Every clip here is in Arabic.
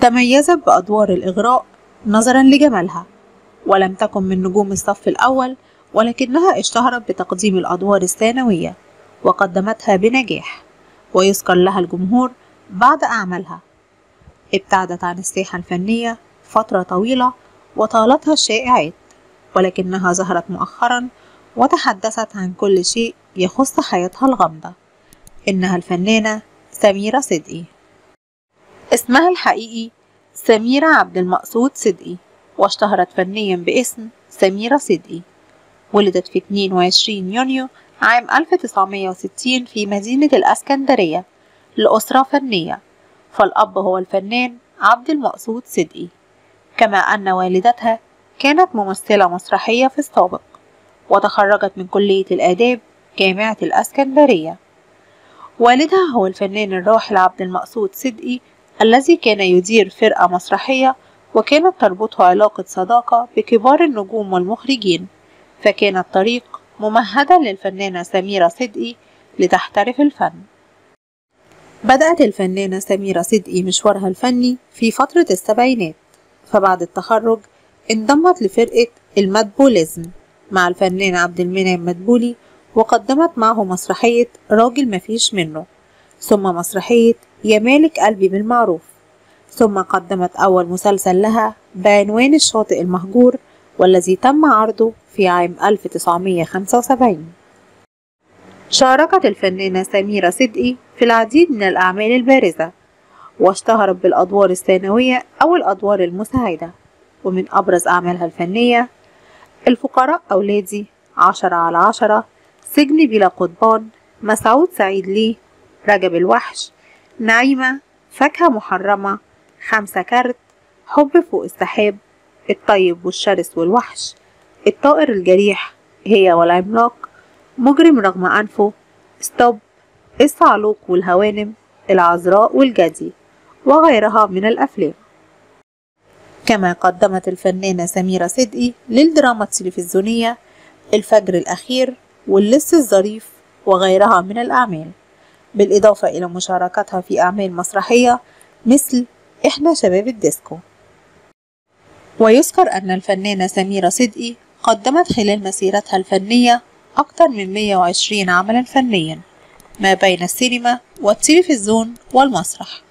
تميزت بأدوار الإغراء نظرا لجمالها ولم تكن من نجوم الصف الأول ولكنها اشتهرت بتقديم الأدوار الثانوية وقدمتها بنجاح ويذكر لها الجمهور بعد أعمالها. ابتعدت عن الساحة الفنية فترة طويلة وطالتها الشائعات ولكنها ظهرت مؤخرا وتحدثت عن كل شيء يخص حياتها الغامضة. إنها الفنانة سميرة صدقي. اسمها الحقيقي سميرة عبد المقصود صدقي واشتهرت فنيا باسم سميرة صدقي. ولدت في 22 يونيو عام 1960 في مدينة الأسكندرية لأسرة فنية. فالأب هو الفنان عبد المقصود صدقي. كما أن والدتها كانت ممثلة مسرحية في السابق وتخرجت من كلية الآداب جامعة الأسكندرية. والدها هو الفنان الراحل عبد المقصود صدقي الذي كان يدير فرقة مسرحية وكانت تربطه علاقة صداقة بكبار النجوم والمخرجين فكان الطريق ممهدا للفنانة سميرة صدقي لتحترف الفن. بدأت الفنانة سميرة صدقي مشوارها الفني في فترة السبعينات فبعد التخرج انضمت لفرقة المدبوليزم مع الفنان عبد المنعم مدبولي وقدمت معه مسرحية راجل مفيش منه. ثم مسرحية يا مالك قلبي بالمعروف. ثم قدمت أول مسلسل لها بعنوان الشاطئ المهجور والذي تم عرضه في عام 1975 شاركت الفنانة سميرة صدقي في العديد من الأعمال البارزة واشتهرت بالأدوار الثانوية أو الأدوار المساعدة. ومن أبرز أعمالها الفنية الفقراء أولادي عشرة على عشرة سجن بلا قضبان مسعود سعيد ليه رجب الوحش نعيمة فاكهة محرمة خمسة كارت حب فوق السحاب الطيب والشرس والوحش الطائر الجريح هي والعملاق مجرم رغم أنفه Stop الصعلوق والهوانم العذراء والجدي وغيرها من الأفلام. كما قدمت الفنانة سميرة صدقي للدراما التلفزيونية الفجر الأخير واللص الظريف وغيرها من الأعمال. بالإضافة إلى مشاركتها في أعمال مسرحية مثل إحنا شباب الديسكو. ويذكر أن الفنانة سميرة صدقي قدمت خلال مسيرتها الفنية أكثر من 120 عملا فنيا ما بين السينما والتلفزيون والمسرح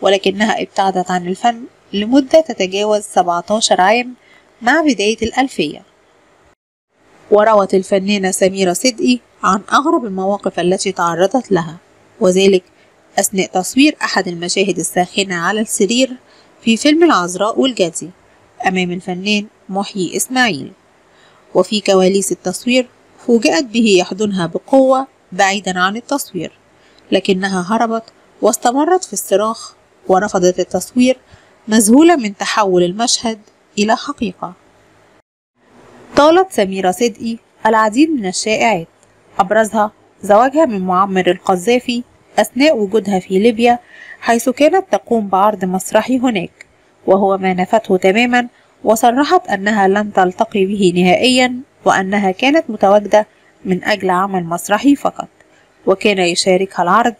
ولكنها ابتعدت عن الفن لمدة تتجاوز 17 عام مع بداية الألفية. وروت الفنانة سميرة صدقي عن أغرب المواقف التي تعرضت لها. وذلك أثناء تصوير أحد المشاهد الساخنة على السرير في فيلم العذراء والجدي أمام الفنان محيي إسماعيل. وفي كواليس التصوير فوجئت به يحضنها بقوة بعيدا عن التصوير لكنها هربت واستمرت في الصراخ ورفضت التصوير مذهولة من تحول المشهد إلى حقيقة. طالت سميرة صدقي العديد من الشائعات أبرزها زواجها من معمر القذافي أثناء وجودها في ليبيا حيث كانت تقوم بعرض مسرحي هناك وهو ما نفته تماما وصرحت أنها لن تلتقي به نهائيا وأنها كانت متواجدة من أجل عمل مسرحي فقط. وكان يشاركها العرض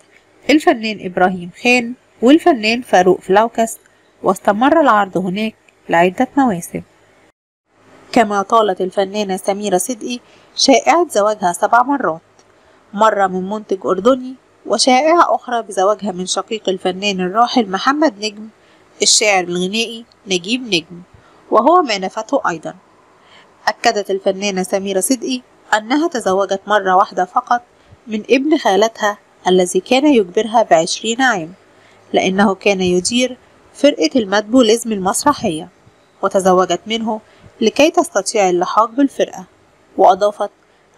الفنان إبراهيم خان والفنان فاروق فلوكس واستمر العرض هناك لعدة مواسم. كما طالت الفنانة سميرة صدقي شائعة زواجها سبع مرات. مرة من منتج أردني وشائعة أخرى بزواجها من شقيق الفنان الراحل محمد نجم الشاعر الغنائي نجيب نجم وهو ما نفته أيضا. أكدت الفنانة سميرة صدقي أنها تزوجت مرة واحدة فقط من ابن خالتها الذي كان يجبرها بعشرين عام لأنه كان يدير فرقة المدبوليزم المسرحية وتزوجت منه لكي تستطيع اللحاق بالفرقة وأضافت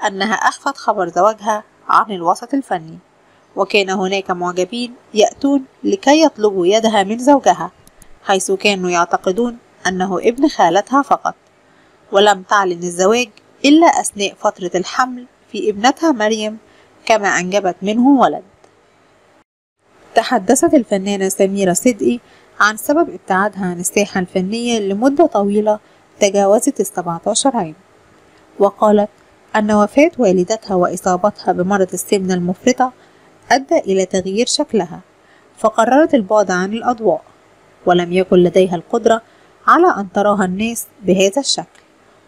أنها أخفت خبر زواجها عن الوسط الفني. وكان هناك معجبين يأتون لكي يطلبوا يدها من زوجها حيث كانوا يعتقدون أنه ابن خالتها فقط. ولم تعلن الزواج إلا أثناء فترة الحمل في ابنتها مريم كما أنجبت منه ولد. تحدثت الفنانة سميرة صدقي عن سبب ابتعادها عن الساحة الفنية لمدة طويلة تجاوزت السبعتاشر عام. وقالت أن وفاة والدتها وإصابتها بمرض السمنة المفرطة أدى إلى تغيير شكلها فقررت البعد عن الأضواء ولم يكن لديها القدرة على أن تراها الناس بهذا الشكل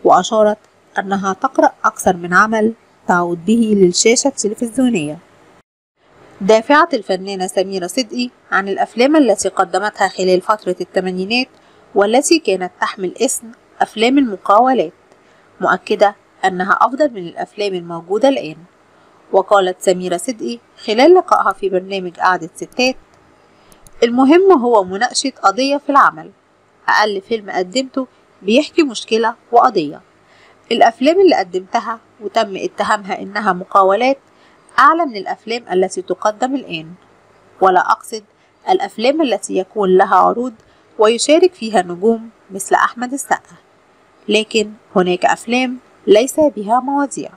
وأشارت أنها تقرأ أكثر من عمل تعود به للشاشة التلفزيونية. دافعت الفنانة سميرة صدقي عن الأفلام التي قدمتها خلال فترة الثمانينات والتي كانت تحمل اسم أفلام المقاولات مؤكدة أنها أفضل من الأفلام الموجودة الآن. وقالت سميرة صدقي خلال لقائها في برنامج قعدة ستات المهم هو مناقشة قضية في العمل. أقل فيلم قدمته بيحكي مشكلة وقضية. الأفلام اللي قدمتها وتم اتهامها إنها مقاولات أعلى من الأفلام التي تقدم الآن. ولا أقصد الأفلام التي يكون لها عروض ويشارك فيها نجوم مثل أحمد السقا. لكن هناك أفلام ليس بها مواضيع.